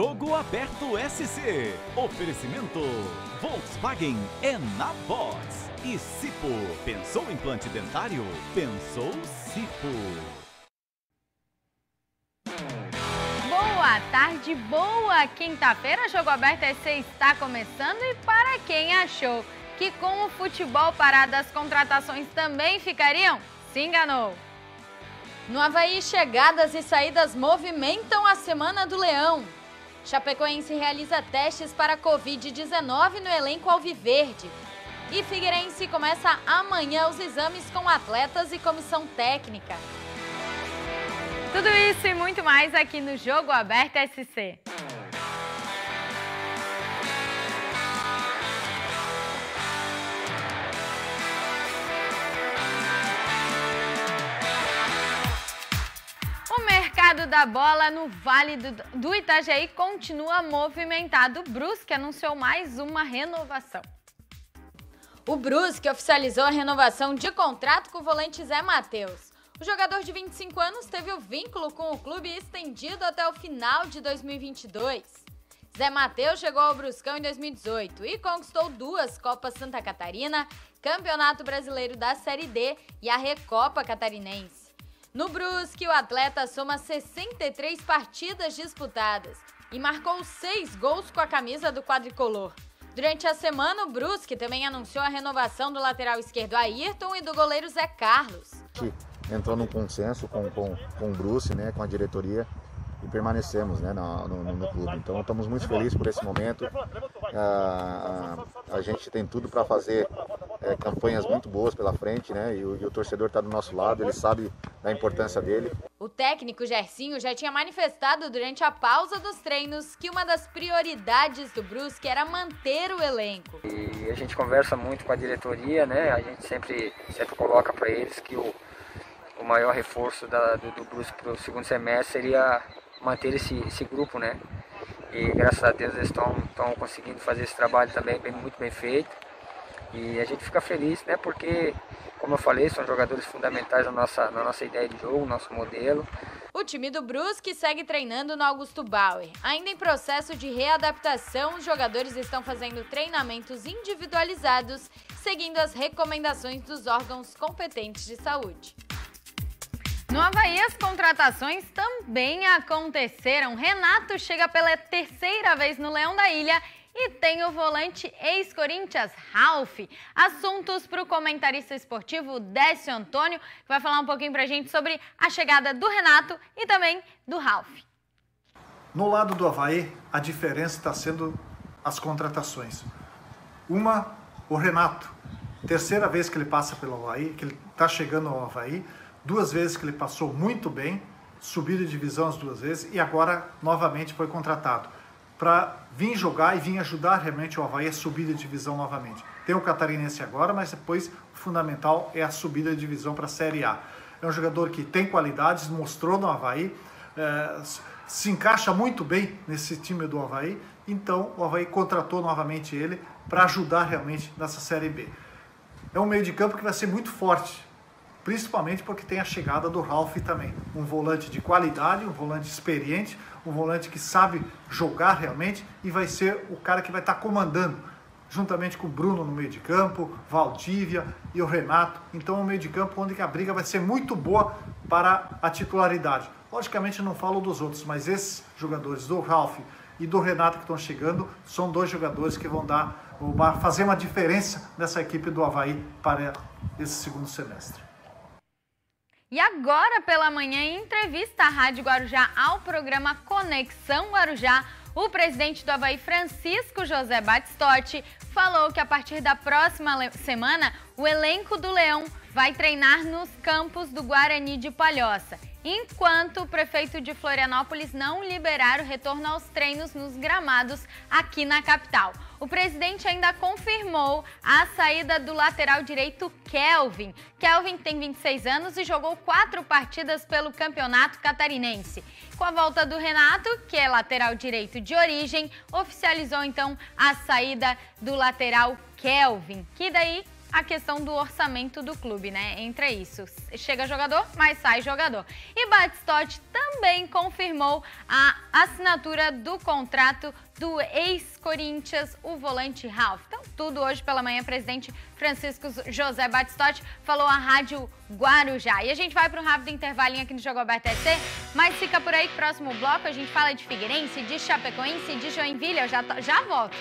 Jogo Aberto SC. Oferecimento Volkswagen é na Box. E Cipo. Pensou implante dentário? Pensou Cipo. Boa tarde, boa quinta-feira. Jogo Aberto SC está começando e para quem achou que com o futebol parado as contratações também ficariam, se enganou. No Havaí, chegadas e saídas movimentam a Semana do Leão. Chapecoense realiza testes para Covid-19 no elenco Alviverde. E Figueirense começa amanhã os exames com atletas e comissão técnica. Tudo isso e muito mais aqui no Jogo Aberto SC. Da bola no Vale do, Itajaí continua movimentado. O Brusque anunciou mais uma renovação. O Brusque oficializou a renovação de contrato com o volante Zé Matheus. O jogador de 25 anos teve o vínculo com o clube estendido até o final de 2022. Zé Matheus chegou ao Bruscão em 2018 e conquistou duas Copas Santa Catarina, Campeonato Brasileiro da Série D e a Recopa Catarinense. No Brusque, o atleta soma 63 partidas disputadas e marcou seis gols com a camisa do quadricolor. Durante a semana, o Brusque também anunciou a renovação do lateral esquerdo Ayrton e do goleiro Zé Carlos. Entrou num consenso com, com, com o Bruce, né, com a diretoria, e permanecemos né, no, no, no, clube. Então estamos muito felizes por esse momento. Ah, a gente tem tudo para fazer é, campanhas muito boas pela frente, né? E o, e o torcedor está do nosso lado, ele sabe da importância dele. O técnico Gercinho já tinha manifestado durante a pausa dos treinos que uma das prioridades do Brusque era manter o elenco. E a gente conversa muito com a diretoria, né? A gente sempre, sempre coloca para eles que o, o maior reforço da, do, do Brusque para o segundo semestre seria manter esse, esse grupo, né? E graças a Deus eles estão conseguindo fazer esse trabalho também bem, muito bem feito. E a gente fica feliz, né? Porque, como eu falei, são jogadores fundamentais na nossa, na nossa ideia de jogo, nosso modelo. O time do Brusque segue treinando no Augusto Bauer. Ainda em processo de readaptação, os jogadores estão fazendo treinamentos individualizados, seguindo as recomendações dos órgãos competentes de saúde. No Havaí, as contratações também aconteceram. Renato chega pela terceira vez no Leão da Ilha e tem o volante ex-Corinthians, Ralph. Assuntos para o comentarista esportivo Décio Antônio, que vai falar um pouquinho para a gente sobre a chegada do Renato e também do Ralph. No lado do Havaí, a diferença está sendo as contratações. Uma, o Renato. Terceira vez que ele passa pelo Havaí, que ele está chegando ao Havaí. Duas vezes que ele passou muito bem, subiu de divisão as duas vezes e agora novamente foi contratado para vir jogar e vir ajudar realmente o Havaí a subir de divisão novamente. Tem o Catarinense agora, mas depois o fundamental é a subida de divisão para a Série A. É um jogador que tem qualidades, mostrou no Havaí, é, se encaixa muito bem nesse time do Havaí, então o Havaí contratou novamente ele para ajudar realmente nessa Série B. É um meio de campo que vai ser muito forte, principalmente porque tem a chegada do Ralph também. Um volante de qualidade, um volante experiente, um volante que sabe jogar realmente e vai ser o cara que vai estar comandando, juntamente com o Bruno no meio de campo, Valdívia e o Renato. Então é um meio de campo onde a briga vai ser muito boa para a titularidade. Logicamente não falo dos outros, mas esses jogadores do Ralph e do Renato que estão chegando são dois jogadores que vão dar fazer uma diferença nessa equipe do Havaí para esse segundo semestre. E agora pela manhã, em entrevista à Rádio Guarujá ao programa Conexão Guarujá, o presidente do Havaí, Francisco José Batistotti, falou que a partir da próxima semana o elenco do Leão vai treinar nos campos do Guarani de Palhoça enquanto o prefeito de Florianópolis não liberar o retorno aos treinos nos gramados aqui na capital. O presidente ainda confirmou a saída do lateral direito Kelvin. Kelvin tem 26 anos e jogou quatro partidas pelo campeonato catarinense. Com a volta do Renato, que é lateral direito de origem, oficializou então a saída do lateral Kelvin, que daí a questão do orçamento do clube, né? Entra isso. Chega jogador, mas sai jogador. E Batistotti também confirmou a assinatura do contrato do ex-Corinthians, o volante Ralph. Então, tudo hoje pela manhã, presidente Francisco José Batistotti falou à Rádio Guarujá. E a gente vai para um rápido intervalinho aqui no Jogo Aberto SC, mas fica por aí, próximo bloco, a gente fala de Figueirense, de Chapecoense, de Joinville, eu já, já volto.